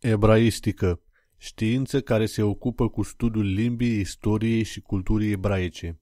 Ebraistică. Știință care se ocupă cu studiul limbii, istoriei și culturii ebraice.